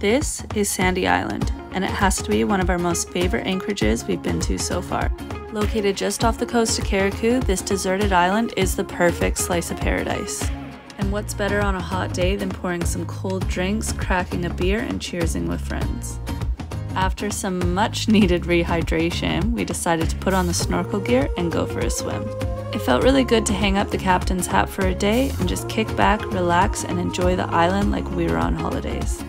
This is Sandy Island, and it has to be one of our most favorite anchorages we've been to so far. Located just off the coast of Carriacou, this deserted island is the perfect slice of paradise. And what's better on a hot day than pouring some cold drinks, cracking a beer, and cheersing with friends? After some much needed rehydration, we decided to put on the snorkel gear and go for a swim. It felt really good to hang up the captain's hat for a day and just kick back, relax, and enjoy the island like we were on holidays.